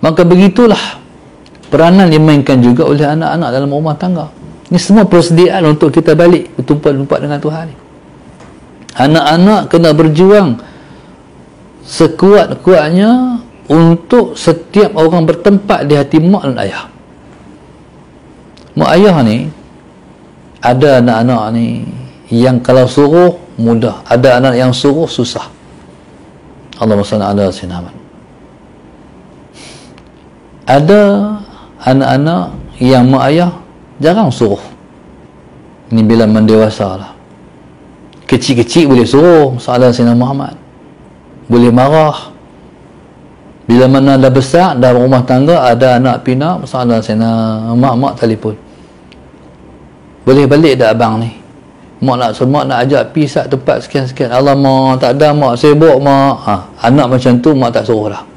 maka begitulah peranan dimainkan juga oleh anak-anak dalam rumah tangga. Ini semua persediaan untuk kita balik bertumpat-tumpat dengan Tuhan anak-anak kena berjuang sekuat-kuatnya untuk setiap orang bertempat di hati mak dan ayah. Mak ayah ni ada anak-anak ni yang kalau suruh mudah. Ada anak yang suruh susah. Allahumma salli ala sayyidina ada anak-anak yang mak ayah jarang suruh. Ini bila mendewasa lah. Kecil-kecil boleh suruh salah Sayyidina Muhammad. Boleh marah. Bila mana dah besar dah rumah tangga ada anak pinak salah Sayyidina mak-mak telefon. Boleh balik dah abang ni? Mak nak mak nak ajak sat tempat sekian-sekian. Alamak tak ada mak sibuk mak. Ha, anak macam tu mak tak suruh lah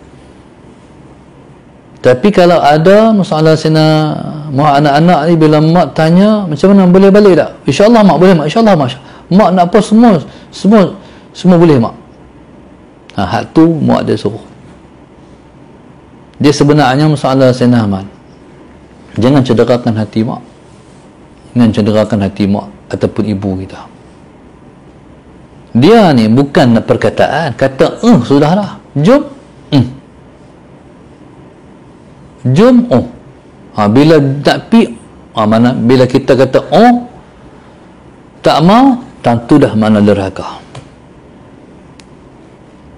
tapi kalau ada masalah sena mak anak-anak ni bila mak tanya macam mana boleh balik tak? InsyaAllah mak boleh mak. InsyaAllah mak. Mak nak apa semua semua semua boleh mak. Ha, hak tu mak dia suruh. Dia sebenarnya masalah sena aman. Jangan cederakan hati mak. Jangan cederakan hati mak ataupun ibu kita. Dia ni bukan perkataan. Kata, eh, sudahlah. Jom. Jom oh. Ha, bila tak pi ha, mana bila kita kata oh tak mau tentu dah mana derhaka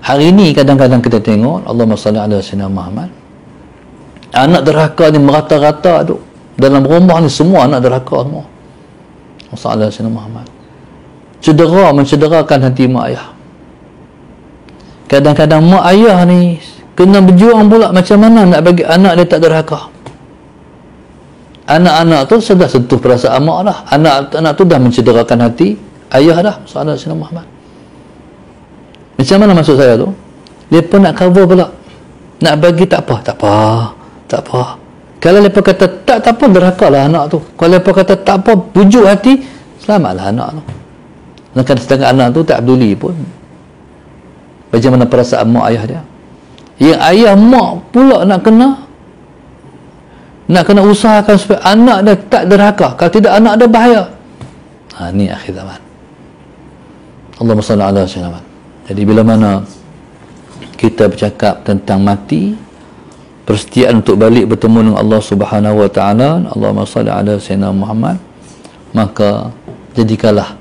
hari ini kadang-kadang kita tengok Allah salli ala sayyidina Muhammad anak derhaka ni merata-rata tu. Dalam rumah ni semua anak derhaka semua. Salli ala Muhammad. Cedera mencederakan hati mak ayah. Kadang-kadang mak ayah ni kena berjuang pula macam mana nak bagi anak dia tak derhaka. Anak-anak tu sudah sentuh perasaan mak dah. Anak-anak tu dah mencederakan hati ayah dah sahabat Sayyidina Muhammad. Macam mana maksud saya tu? Mereka nak cover pula. Nak bagi tak apa tak apa tak apa. Kalau mereka kata tak tak apa derhaka lah anak tu. Kalau mereka kata tak apa bujuk hati selamatlah anak tu. Dan sedangkan anak tu tak peduli pun. Bagaimana perasaan mak ayah dia yang ayah mak pula nak kena. Nak kena usahakan supaya anak dia tak derhaka. Kalau tidak anak dia bahaya. Ha, ni akhir zaman. Allah sayyidina jadi bila mana kita bercakap tentang mati persediaan untuk balik bertemu dengan Allah Subhanahu wa taala Allahumma salli ala sayyidina Muhammad maka jadikanlah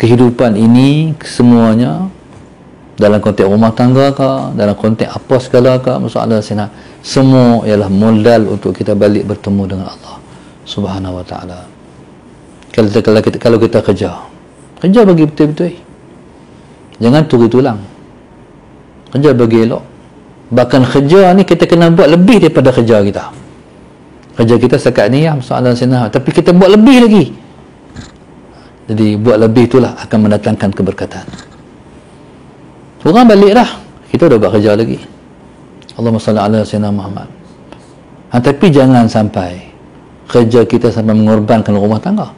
kehidupan ini semuanya dalam konteks rumah tangga ke dalam konteks apa segala ke masalah sini semua ialah modal untuk kita balik bertemu dengan Allah subhanahu wa ta'ala. Kalau kita, kalau kita, kalau kita kerja kerja bagi betul-betul. Jangan turi tulang. Kerja bagi elok. Bahkan kerja ni kita kena buat lebih daripada kerja kita. Kerja kita sekat ni ya masalah sini tapi kita buat lebih lagi. Jadi buat lebih itulah akan mendatangkan keberkatan Orang balik dah. Kita dah buat kerja lagi. Allahumma salli ala sayyidina Muhammad. Ha, tapi jangan sampai kerja kita sampai mengorbankan rumah tangga.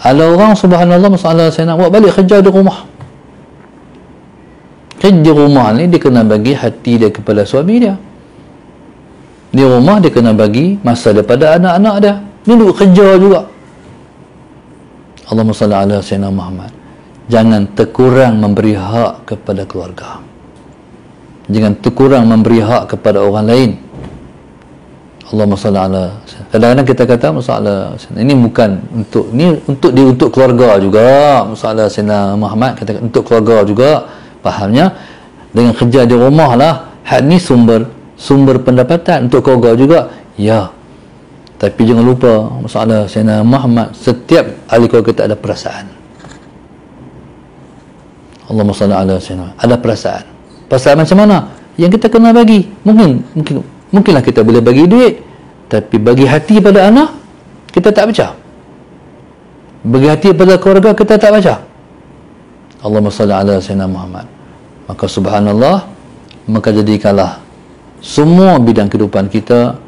Ada orang subhanallah masalah nak buat balik kerja di rumah. Kerja rumah ni dia kena bagi hati dia kepada suami dia. Di rumah dia kena bagi masa daripada anak-anak dia. Ni duduk kerja juga. Allahumma salli ala sayyidina Muhammad jangan terkurang memberi hak kepada keluarga. Jangan terkurang memberi hak kepada orang lain. Allahumma salli ala kadang-kadang kita kata masalah ini bukan untuk ini untuk di untuk keluarga juga. Masalah Sina Muhammad kata untuk keluarga juga. Fahamnya? Dengan kerja di rumah lah. Hak ni sumber sumber pendapatan untuk keluarga juga. Ya. Tapi jangan lupa masalah Sina Muhammad. Setiap ahli keluarga kita ada perasaan Allahumma salli ala sayyidina ada perasaan. Perasaan macam mana? Yang kita kena bagi. Mungkin mungkin mungkinlah kita boleh bagi duit tapi bagi hati pada anak kita tak baca. Bagi hati pada keluarga kita tak baca. Allahumma salli ala sayyidina Muhammad. Maka subhanallah maka jadikanlah semua bidang kehidupan kita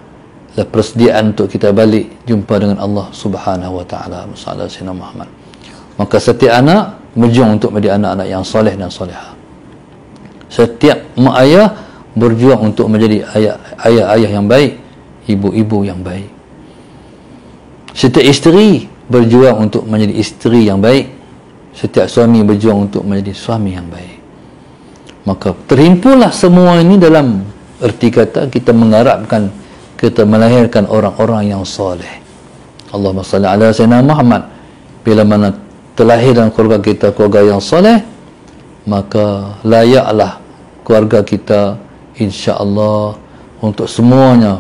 adalah persediaan untuk kita balik jumpa dengan Allah subhanahu wa ta'ala. Maka setiap anak berjuang untuk menjadi anak-anak yang soleh dan soleha. Setiap mak ayah berjuang untuk menjadi ayah-ayah yang baik ibu-ibu yang baik. Setiap isteri berjuang untuk menjadi isteri yang baik. Setiap suami berjuang untuk menjadi suami yang baik. Maka terhimpunlah semua ini dalam erti kata kita mengharapkan kita melahirkan orang-orang yang soleh. Allahumma salli ala sayyidina Muhammad. Bila mana terlahir dalam keluarga kita keluarga yang soleh maka layaklah keluarga kita insya-Allah untuk semuanya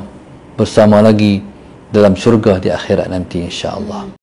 bersama lagi dalam syurga di akhirat nanti insya-Allah